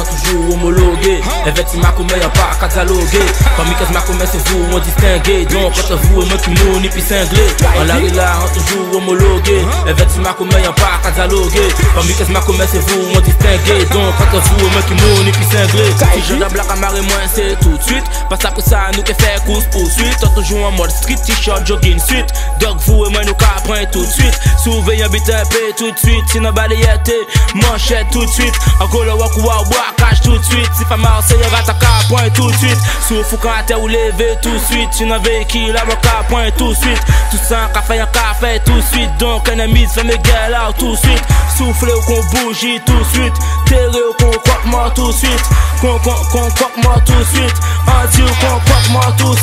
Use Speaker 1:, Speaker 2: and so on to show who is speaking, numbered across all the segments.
Speaker 1: la rue là, on toujours homologué. Effectivement, comme y'a pas catalogué. Parmi qu'est-ce ma commerce, c'est vous, on distingué. Donc, quand vous, moi qui mouni, puis cinglé. En la là, on toujours homologué. Effectivement, comme y'a pas catalogué. Parmi qu'est-ce ma commerce, c'est vous, on distingué. Donc, quand vous, moi qui mouni, puis cinglé. Si je la blague à marrer, moi, c'est tout de suite. Parce que ça, nous qui fait course poursuite. On toujours en mode street, t-shirt, jogging suite. Donc, vous et moi, nous caprons tout de suite. Surveillons, bit un peu tout de suite. Sinon, balayette, manchette tout de suite. En gros, le walk, walk, walk, tout de suite. Si pas Marseille, rate à point tout de suite. Sous fou quand t'es ou levé tout de suite. Si n'a véhicule, la cap, point tout de suite. Tout ça, café, en café tout de suite. Donc, ennemi, fait mes là tout de suite. Soufflez ou qu'on bougie tout de suite. Terré ou qu'on croque mort tout de suite. Qu'on qu'on croque mort tout de suite. Dit ou qu'on croque mort tout de suite.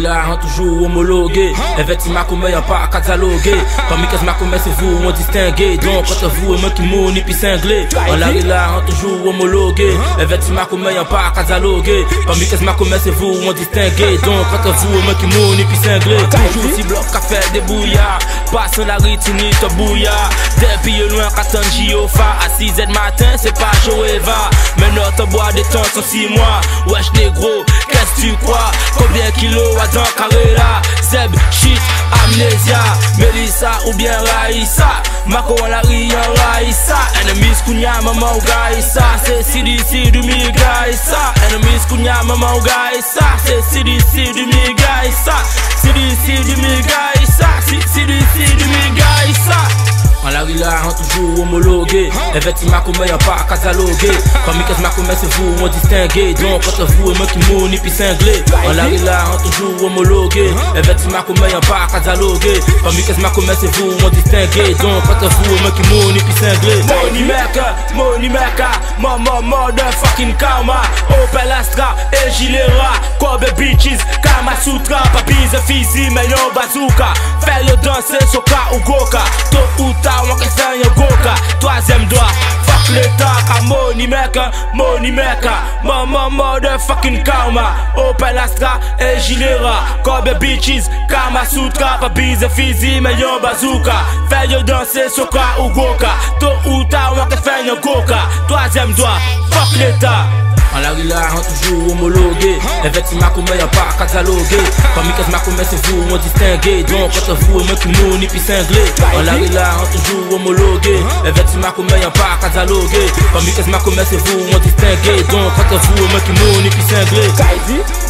Speaker 1: Là, on toujours homologué. Effectivement, comme y'a pas catalogué. Parmi qu'est-ce commerce, c'est vous, on distingué. Donc, quand vous et moi qui mouni, puis cinglé. En la là, on toujours homologué. Effectivement, comme y'a pas catalogué. Parmi qu'est-ce commerce, c'est vous, on distingué. Donc, quand vous et moi qui mouni, puis cinglé. Toujours si bloc à faire des bouillards. Passant la rétinite, bouillard. Depuis loin, qu'attend Giofa. À 6h matin, c'est pas Joeva. Mais notre bois des temps sont 6 mois. Wesh, négro, qu'est-ce que tu crois Combien kilos à dans carré là Zeb, shit, amnésia Melissa ou bien Raissa? Mako en la rien Raissa. Enemies kounya maman ou Gaïssa. C'est CDC du mi Gaïssa. Enemies kounya maman ou Gaïssa. C'est CDC du mi Gaïssa. CDC du mi Gaïssa. CDC du mi Gaïssa. En la rue là, on toujours au molo comme y'a pas catalogué. Parmi qu'est-ce ma commerce, c'est vous, on distingué. Donc, quand vous et moi qui mouni, puis cinglé. En la là, on toujours homologué. Effectivement, comme y'a pas catalogué. Parmi qu'est-ce ma commerce, c'est vous, on distingué. Donc, quand vous et moi qui mouni, puis cinglé. Money maker, money maker. Mama, motherfucking karma. Opel Astra et Gilera. Kobe Beaches, Kama Sutra. Papis et mais yon bazooka. Yo danser, soka ou goka. Tôt ou tard, on yon goka. Troisième doigt, fuck l'état. Ka money maker, money maker. Mama, motherfucking karma. Opel Astra et Gilera. Kobe Beaches, Kama Sutra. Papis et Fizi, mais yon bazooka. Faire yo danser, soka ou goka. Tôt ou tard, on qu'est yon goka. Troisième doigt, fuck l'état. En la rue là, on toujours homologué. Effectivement, comme y'a pas catalogué. Parmi qu'est-ce ma commerce, c'est vous, on distingué. Donc, quand vous et moi qui mouni, puis cinglé. En la rue là, on toujours homologué. Effectivement, comme y'a pas catalogué. Parmi qu'est-ce ma commerce, c'est vous, on distingué. Donc, quand vous et moi qui mouni, puis cinglé.